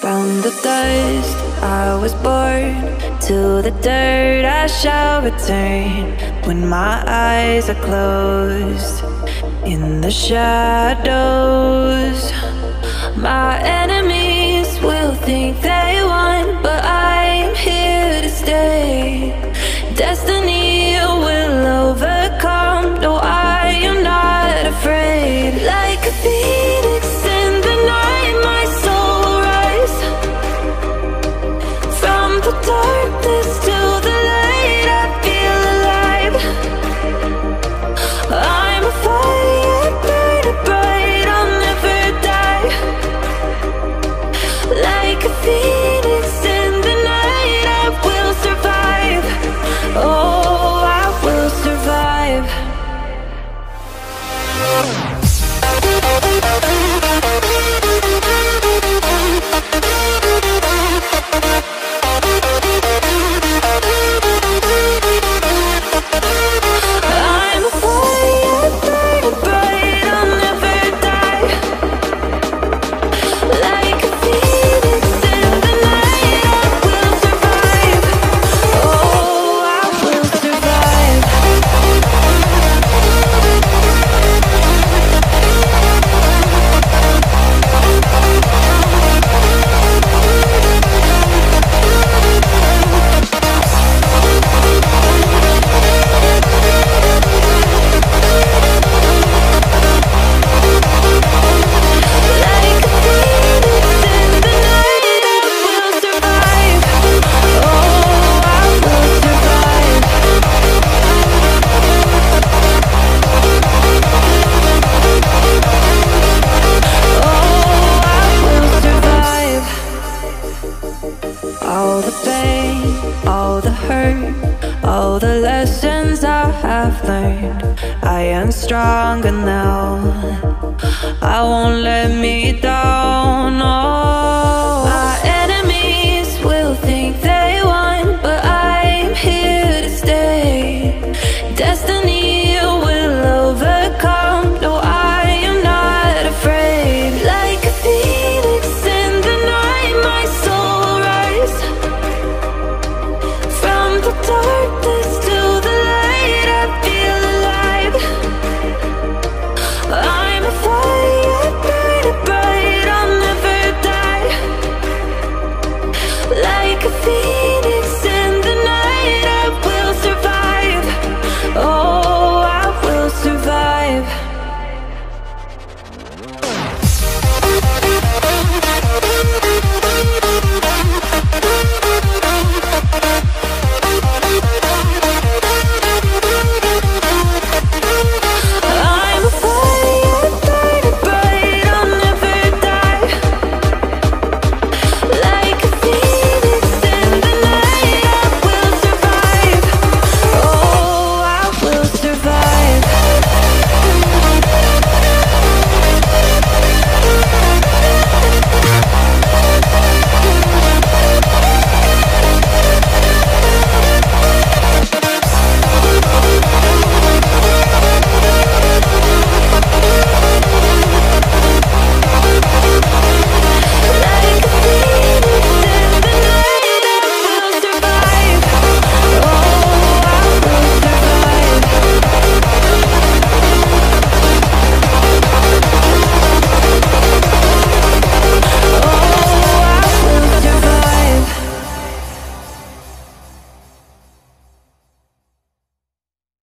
From the dust I was born To the dirt I shall return When my eyes are closed In the shadows. My alive all the hurt, all the lessons I have learned. I am stronger now. I won't let me down.